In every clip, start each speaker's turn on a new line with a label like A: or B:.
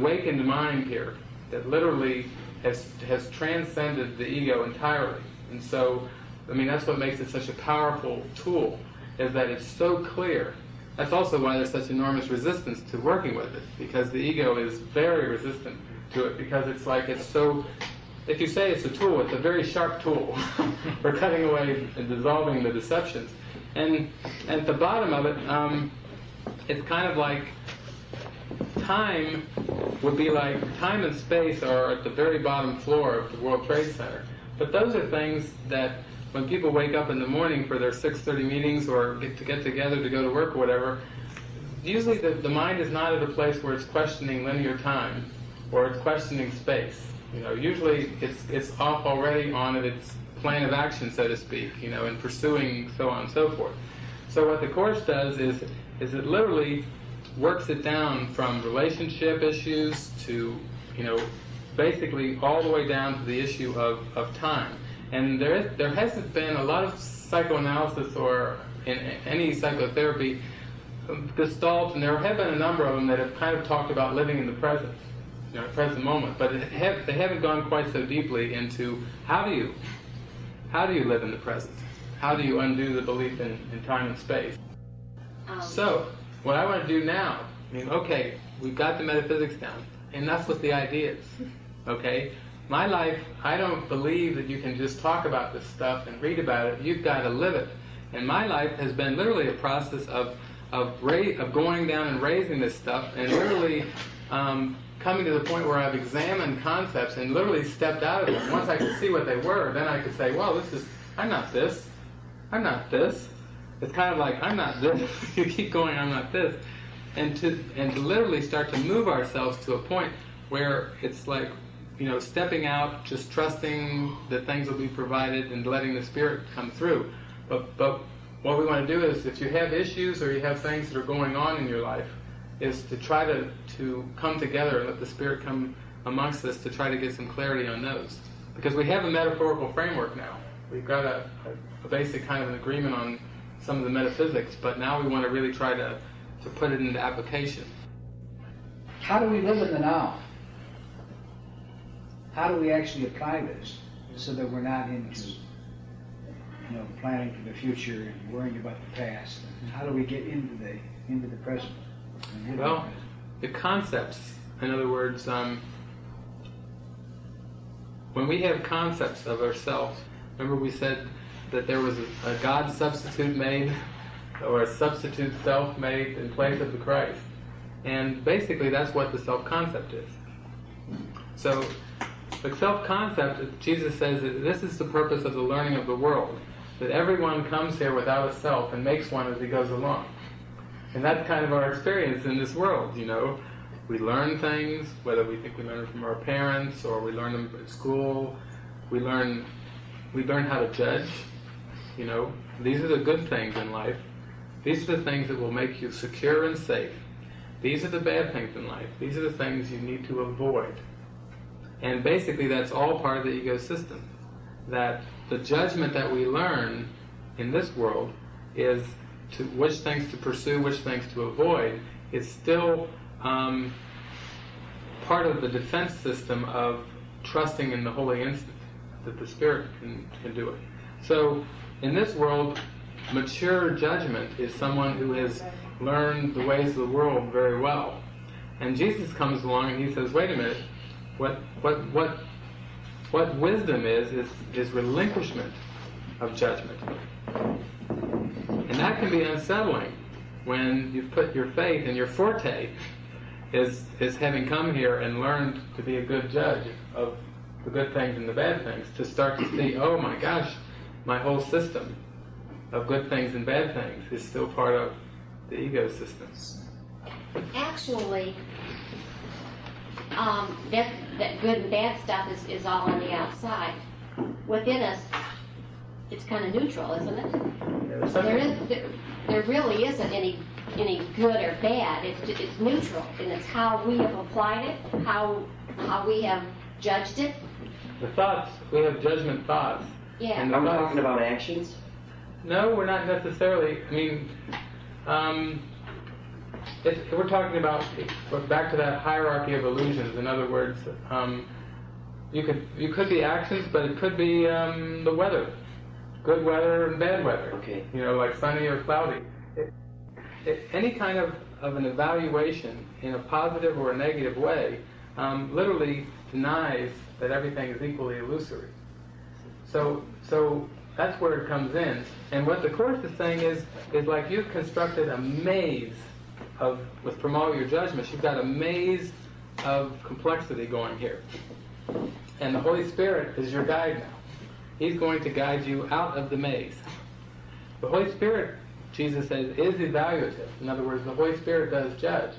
A: awakened mind here that literally has has transcended the ego entirely. And so, I mean, that's what makes it such a powerful tool, is that it's so clear. That's also why there's such enormous resistance to working with it, because the ego is very resistant to it, because it's like it's so. If you say it's a tool, it's a very sharp tool for cutting away and dissolving the deceptions. And at the bottom of it, um, it's kind of like time would be like time and space are at the very bottom floor of the World Trade Center. But those are things that when people wake up in the morning for their 6.30 meetings or get to get together to go to work or whatever, usually the, the mind is not at a place where it's questioning linear time or it's questioning space. You know, usually it's, it's off already on its plan of action, so to speak, you know, in pursuing so on and so forth. So what the Course does is, is it literally works it down from relationship issues to, you know, basically all the way down to the issue of, of time. And there, is, there hasn't been a lot of psychoanalysis or in any psychotherapy gestalt, and there have been a number of them that have kind of talked about living in the present, you know, present moment, but have, they haven't gone quite so deeply into how do you, how do you live in the present? How do you undo the belief in, in time and space? Um. So, what I want to do now, I mean, okay, we've got the metaphysics down, and that's what the idea is. Okay? My life, I don't believe that you can just talk about this stuff and read about it. You've got to live it. And my life has been literally a process of of, ra- of going down and raising this stuff and literally um, coming to the point where I've examined concepts and literally stepped out of them. Once I could see what they were, then I could say, well, this is, I'm not this. I'm not this. It's kind of like, I'm not this. you keep going, I'm not this. And to, and to literally start to move ourselves to a point where it's like, you know, stepping out, just trusting that things will be provided and letting the Spirit come through. But, but what we want to do is, if you have issues or you have things that are going on in your life, is to try to, to come together and let the Spirit come amongst us to try to get some clarity on those. Because we have a metaphorical framework now. We've got a, a, a basic kind of an agreement on some of the metaphysics, but now we want to really try to, to put it into application.
B: How do we live in the now? How do we actually apply this so that we're not into, you know, planning for the future and worrying about the past? How do we get into the into the present?
A: Well, the concepts, in other words, um, when we have concepts of ourselves, remember we said that there was a, a God substitute made or a substitute self made in place of the Christ. And basically that's what the self-concept is. So the self-concept, Jesus says that this is the purpose of the learning of the world, that everyone comes here without a self and makes one as he goes along. And that's kind of our experience in this world, you know. We learn things, whether we think we learn from our parents or we learn them at school. We learn, we learn how to judge, you know, these are the good things in life. These are the things that will make you secure and safe. These are the bad things in life. These are the things you need to avoid. And basically, that's all part of the ego system. That the judgment that we learn in this world is to which things to pursue, which things to avoid, is still um, part of the defense system of trusting in the holy instant that the spirit can, can do it. So in this world, mature judgment is someone who has learned the ways of the world very well. And Jesus comes along and he says, wait a minute, what, what, what, what wisdom is, is, is relinquishment of judgment. And that can be unsettling when you've put your faith and your forte is, is having come here and learned to be a good judge of the good things and the bad things, to start to see, oh my gosh, my whole system of good things and bad things is still part of the ego system.
C: Actually, um, that, that good and bad stuff is, is all on the outside. Within us, it's kind of neutral, isn't it? There, is, there, there really isn't any any good or bad. It's, it's neutral, and it's how we have applied it, how how we have judged it.
A: The thoughts, we have judgment thoughts,
C: yeah.
D: And I'm talking about actions?
A: No, we're not necessarily. I mean, um, If, if we're talking about back to that hierarchy of illusions. In other words, um, you could you could be actions, but it could be um, the weather, good weather and bad weather.
D: Okay.
A: You know, like sunny or cloudy. It, it, any kind of, of an evaluation in a positive or a negative way um, literally denies that everything is equally illusory. So so that's where it comes in. And what the course is saying is is like you've constructed a maze of with from all your judgments, you've got a maze of complexity going here. And the Holy Spirit is your guide now. He's going to guide you out of the maze. The Holy Spirit, Jesus says, is evaluative. In other words, the Holy Spirit does judge.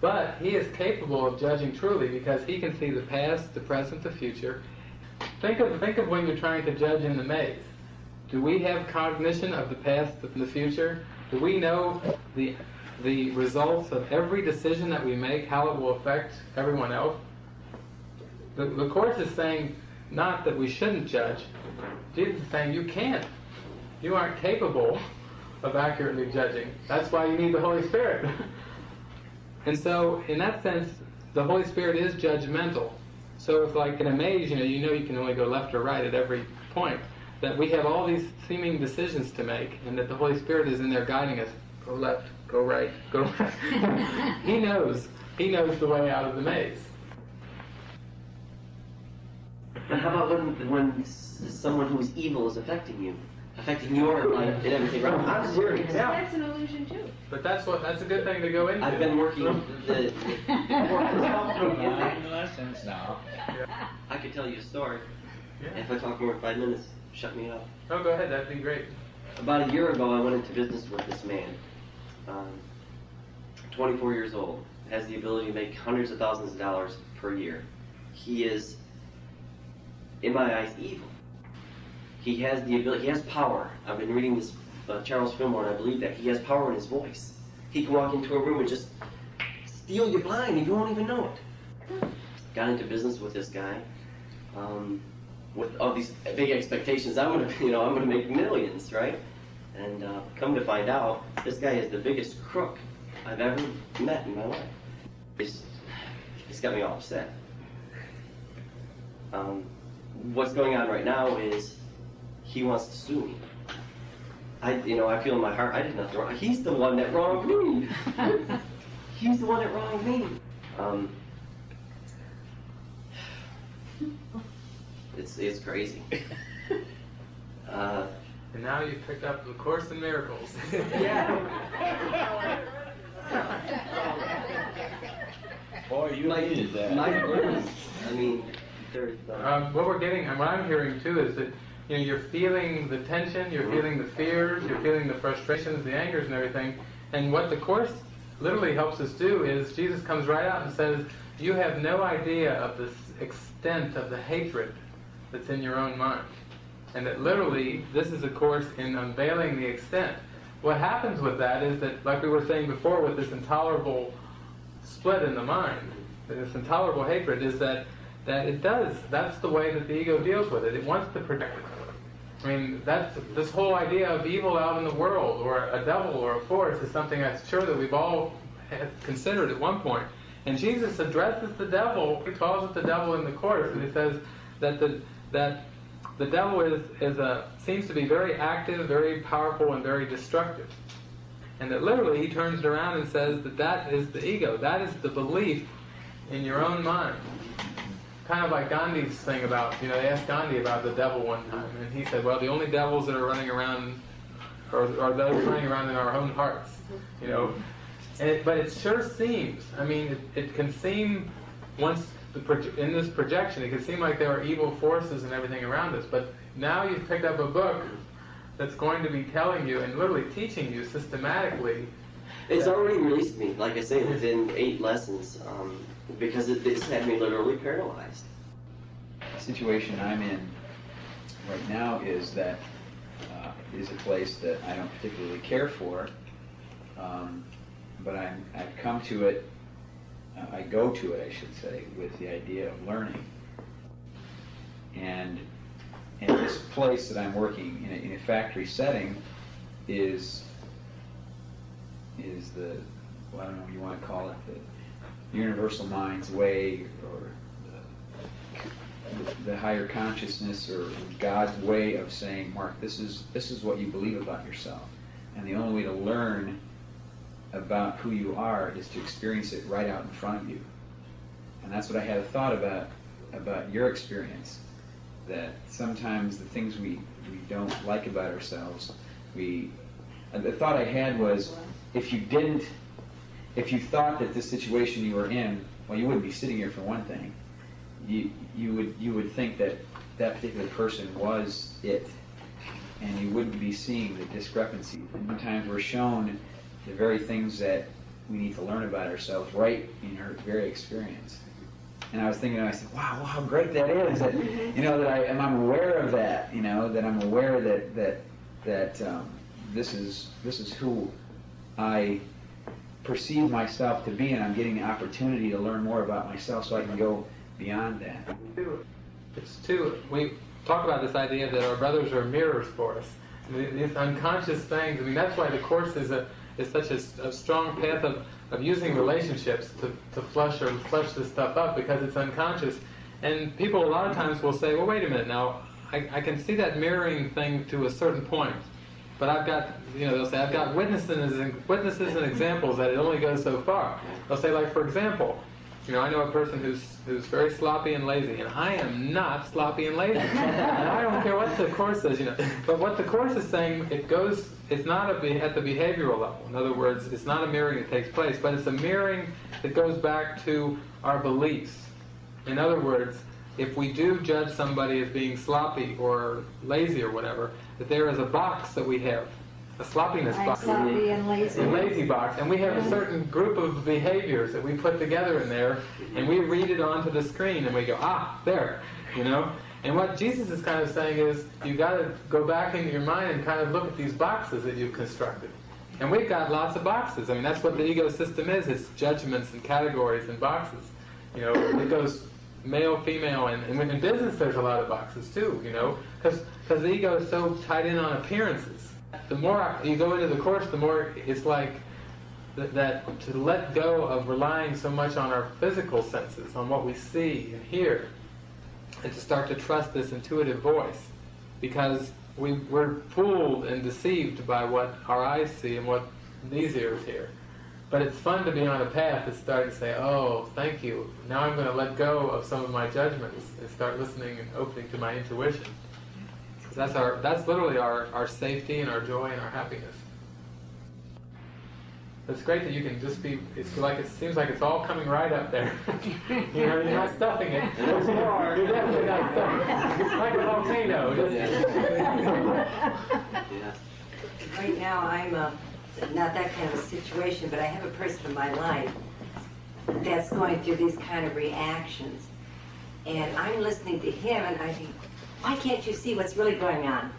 A: But he is capable of judging truly because he can see the past, the present, the future. Think of think of when you're trying to judge in the maze. Do we have cognition of the past and the future? Do we know the the results of every decision that we make, how it will affect everyone else? The, the Course is saying not that we shouldn't judge. Jesus is saying you can't. You aren't capable of accurately judging. That's why you need the Holy Spirit. and so, in that sense, the Holy Spirit is judgmental. So it's like in a maze, you know, you know you can only go left or right at every point. That we have all these seeming decisions to make, and that the Holy Spirit is in there guiding us. Go left, go right, go right. he knows. He knows the way out of the maze.
D: But how about when when someone who's evil is affecting you, affecting your life and everything? Right? I'm worried.
E: That's an illusion too.
A: But that's what that's a good thing to go into.
D: I've been working the.
B: Nine lessons now.
D: I could tell you a story.
A: Yeah.
D: If I talk more than five minutes, shut me off.
A: Oh, go ahead. That'd be great.
D: About a year ago, I went into business with this man. Um, 24 years old, has the ability to make hundreds of thousands of dollars per year. He is, in my eyes, evil. He has the ability, he has power. I've been reading this uh, Charles Fillmore, and I believe that he has power in his voice. He can walk into a room and just steal your blind, and you won't even know it. Got into business with this guy. Um, with all these big expectations, I'm gonna, you know, I'm gonna make millions, right? And uh, come to find out, this guy is the biggest crook I've ever met in my life. It's, it's got me all upset. Um, what's going on right now is he wants to sue me. I, you know, I feel in my heart I did nothing wrong. He's the one that wronged me. He's the one that wronged me. Um, it's it's crazy. Uh,
A: And now you've picked up the Course in Miracles. Yeah.
B: Boy, you
D: my,
B: needed that.
D: my goodness. I mean, there's. Uh,
A: um, what we're getting, and what I'm hearing too, is that you know you're feeling the tension, you're mm-hmm. feeling the fears, you're feeling the frustrations, the angers, and everything. And what the Course literally helps us do is Jesus comes right out and says, "You have no idea of the extent of the hatred that's in your own mind." And that literally, this is a course in unveiling the extent. What happens with that is that, like we were saying before, with this intolerable split in the mind, this intolerable hatred, is that that it does. That's the way that the ego deals with it. It wants to protect. I mean, that's this whole idea of evil out in the world, or a devil, or a force, is something I'm sure that we've all considered at one point. And Jesus addresses the devil. He calls it the devil in the course, and he says that the that the devil is, is a, seems to be very active, very powerful, and very destructive. And that literally he turns it around and says that that is the ego. That is the belief in your own mind. Kind of like Gandhi's thing about, you know, they asked Gandhi about the devil one time, and he said, well, the only devils that are running around are, are those running around in our own hearts, you know. And it, but it sure seems, I mean, it, it can seem once the proje- in this projection, it can seem like there are evil forces and everything around us. But now you've picked up a book that's going to be telling you and literally teaching you systematically.
D: It's already released me, like I say, within eight lessons, um, because it, it's had me literally paralyzed.
F: The situation I'm in right now is that uh, is a place that I don't particularly care for, um, but I'm, I've come to it. Uh, I go to it, I should say, with the idea of learning. And this place that I'm working in a, in a factory setting is is the well, I don't know what you want to call it, the universal mind's way or the, the higher consciousness or God's way of saying, Mark, this is this is what you believe about yourself, and the only way to learn about who you are is to experience it right out in front of you, and that's what I had a thought about about your experience. That sometimes the things we we don't like about ourselves, we the thought I had was if you didn't if you thought that this situation you were in, well, you wouldn't be sitting here for one thing. You you would you would think that that particular person was it, and you wouldn't be seeing the discrepancy. And sometimes we're shown the very things that we need to learn about ourselves right in her very experience. And I was thinking, I said, wow, wow, how great that is. That you know that I and I'm aware of that. You know that I'm aware that that that um, this is this is who I perceive myself to be, and I'm getting the opportunity to learn more about myself, so I can go beyond that.
A: It's too. We talk about this idea that our brothers are mirrors for us. These unconscious things. I mean, that's why the course is a is such a, a strong path of, of using relationships to, to flush or flush this stuff up because it's unconscious. And people a lot of times will say, well, wait a minute now, I, I can see that mirroring thing to a certain point. But I've got, you know, they'll say, I've got witnesses, witnesses and examples that it only goes so far. They'll say, like, for example, you know, I know a person who's who's very sloppy and lazy, and I am not sloppy and lazy. and I don't care what the course says, you know. But what the course is saying, it goes, it's not a, at the behavioral level. In other words, it's not a mirroring that takes place, but it's a mirroring that goes back to our beliefs. In other words, if we do judge somebody as being sloppy or lazy or whatever, that there is a box that we have, a sloppiness
E: I'm
A: box.
E: sloppy and lazy.
A: A lazy box, and we have a certain group of behaviors that we put together in there, and we read it onto the screen, and we go, ah, there, you know. And what Jesus is kind of saying is, you've got to go back into your mind and kind of look at these boxes that you've constructed. And we've got lots of boxes. I mean, that's what the ego system is. It's judgments and categories and boxes. You know, it goes male, female, and, and in business there's a lot of boxes too. You know, because the ego is so tied in on appearances. The more you go into the course, the more it's like that, that to let go of relying so much on our physical senses, on what we see and hear, and to start to trust this intuitive voice, because we, we're fooled and deceived by what our eyes see and what these ears hear. But it's fun to be on a path to start to say, oh, thank you. Now I'm going to let go of some of my judgments and start listening and opening to my intuition. Because that's, our, that's literally our, our safety and our joy and our happiness. It's great that you can just be, it's like it seems like it's all coming right up there. you know, you're not stuffing it. There's more. You're definitely not stuffing it. It's like a volcano.
D: Yeah.
G: Right now, I'm uh, not that kind of a situation, but I have a person in my life that's going through these kind of reactions. And I'm listening to him, and I think, why can't you see what's really going on?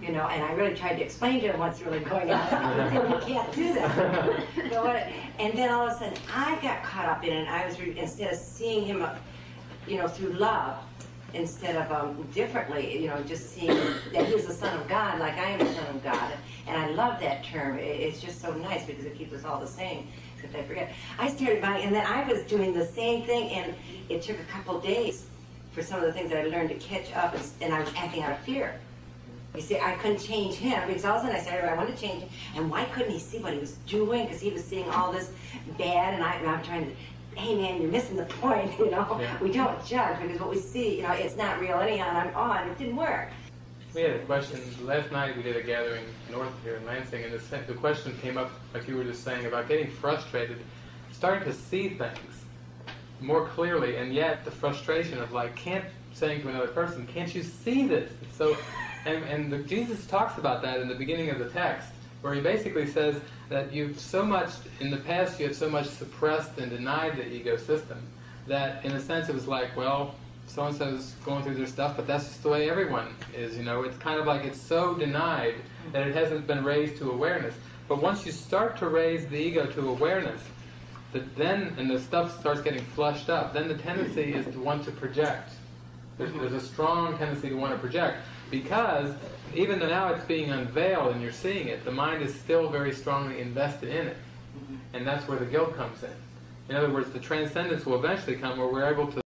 G: You know, and I really tried to explain to him what's really going on. and he can't do that. But what- and then all of a sudden, I got caught up in it, and I was, re- instead of seeing him, you know, through love, instead of um, differently, you know, just seeing that he's the son of God, like I am the son of God. And I love that term. It's just so nice because it keeps us all the same. Except I forget. I started buying, and then I was doing the same thing, and it took a couple days for some of the things that I learned to catch up, and, and I was acting out of fear. You see, I couldn't change him because all of a sudden I said, I want to change him. And why couldn't he see what he was doing? Because he was seeing all this bad, and, I, I'm trying to, hey man, you're missing the point, you know?
A: Yeah.
G: We don't judge because what we see, you know, it's not real anyhow, and I'm on. It didn't work.
A: We had a question last night. We did a gathering north here in Lansing, and the, the question came up, like you were just saying, about getting frustrated, starting to see things more clearly, and yet the frustration of like, can't saying to another person, "Can't you see this?" So, and and the, Jesus talks about that in the beginning of the text, where he basically says that you've so much in the past you have so much suppressed and denied the ego system that in a sense it was like, well, so and so's going through their stuff, but that's just the way everyone is. You know, it's kind of like it's so denied that it hasn't been raised to awareness. But once you start to raise the ego to awareness, that then and the stuff starts getting flushed up, then the tendency is to want to project. There's, there's a strong tendency to want to project because even though now it's being unveiled and you're seeing it, the mind is still very strongly invested in it. Mm-hmm. and that's where the guilt comes in. In other words, the transcendence will eventually come where we're able to